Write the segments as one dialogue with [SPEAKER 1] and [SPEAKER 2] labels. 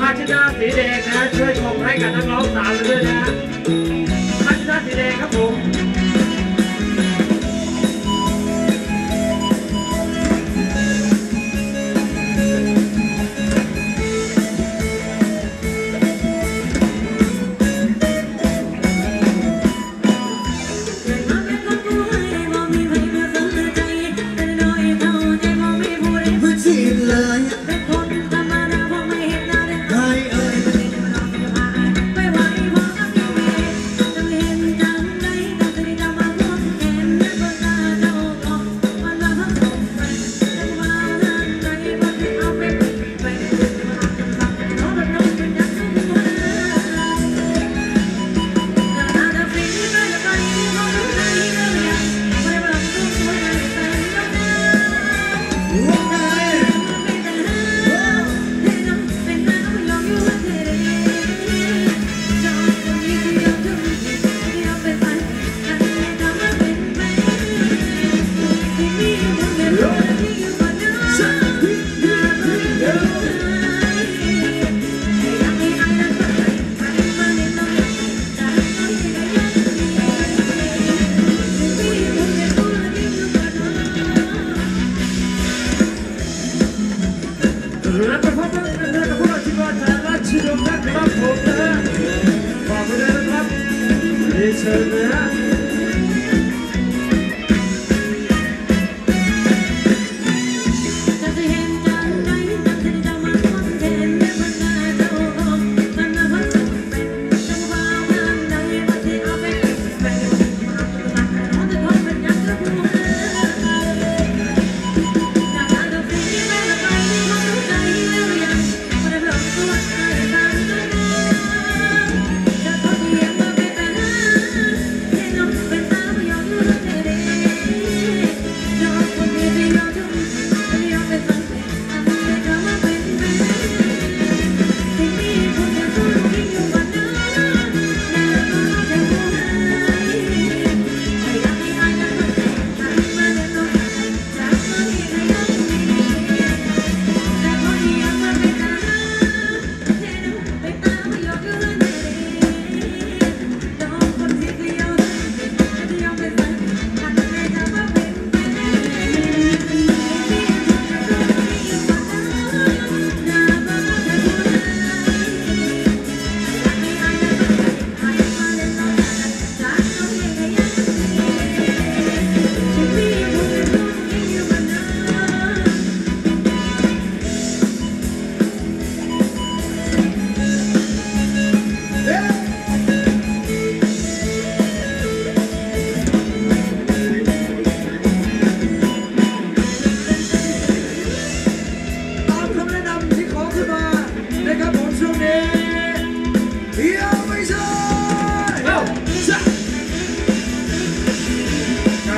[SPEAKER 1] พาชนะสีแดงนะช่วยชมให้กับนักร้องสาวเลยนะพาชนะสีแดงครับผม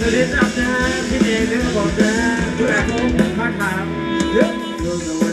[SPEAKER 1] จะเรียนรับนะพี่เอ
[SPEAKER 2] งเรีนบอก
[SPEAKER 1] นะ
[SPEAKER 2] เแต่ผมมาถาเยอะ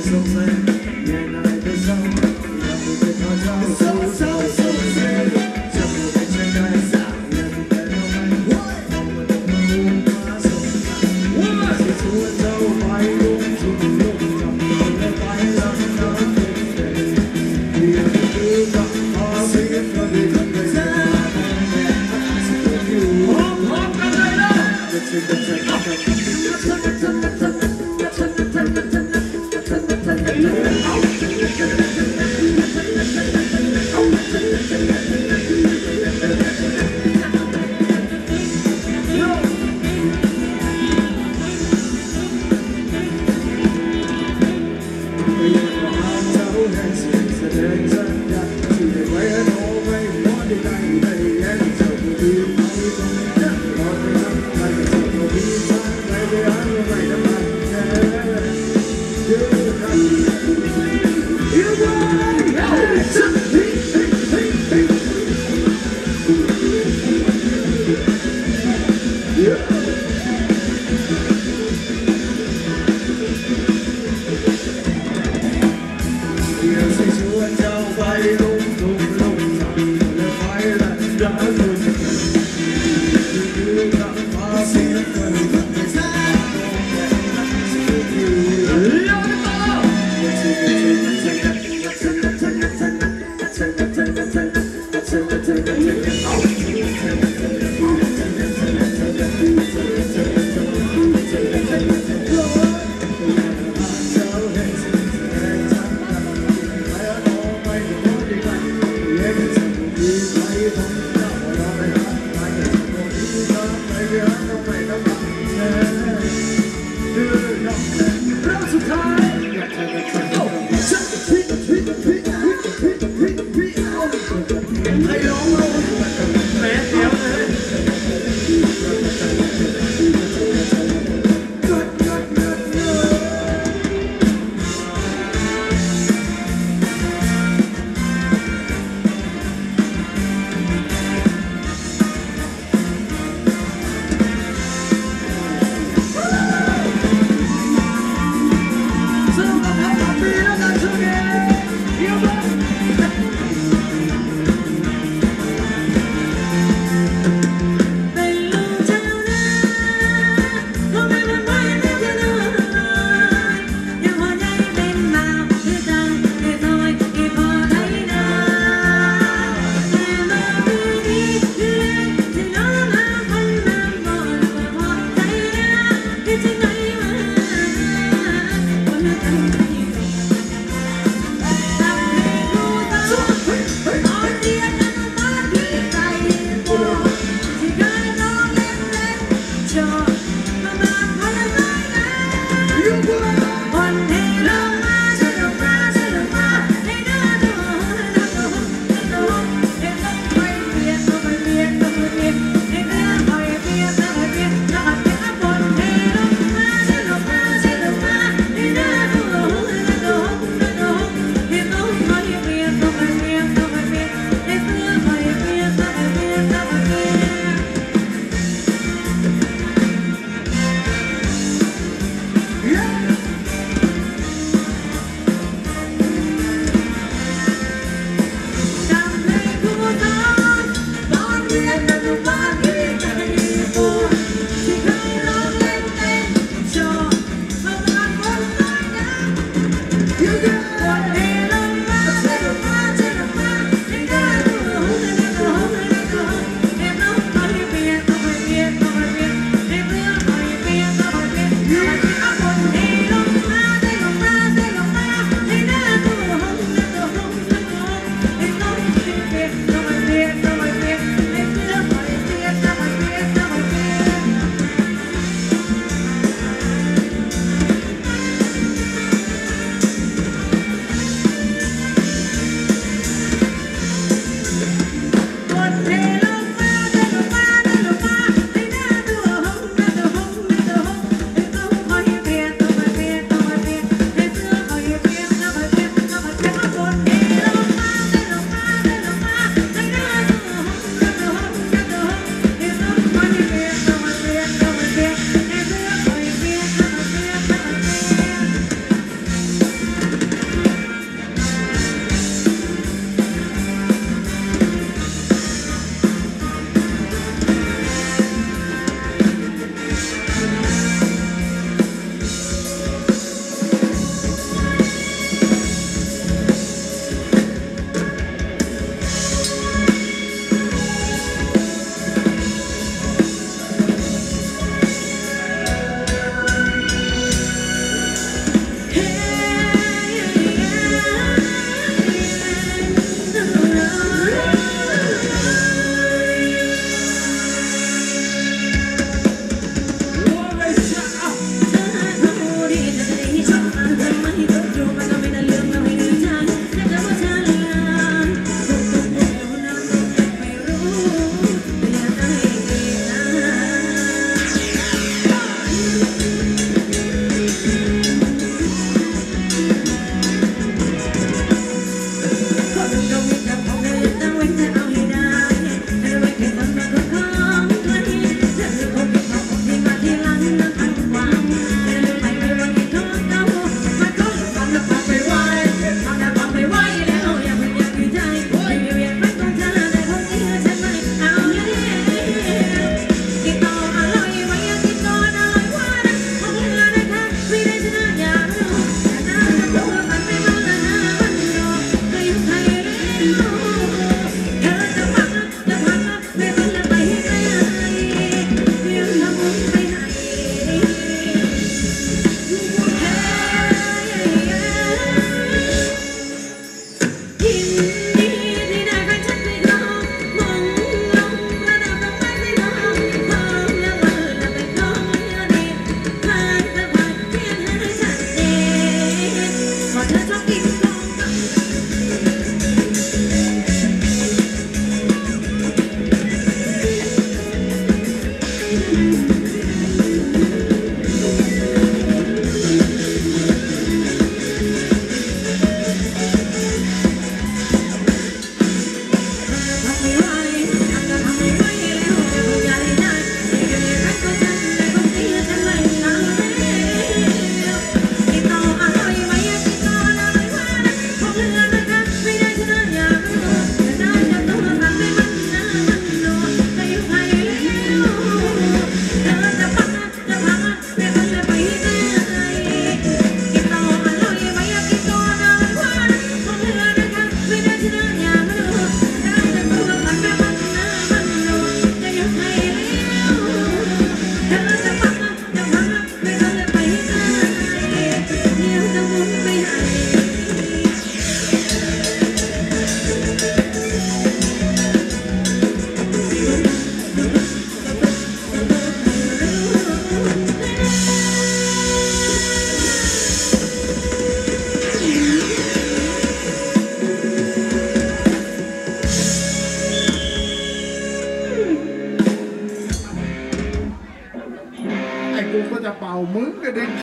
[SPEAKER 2] Happy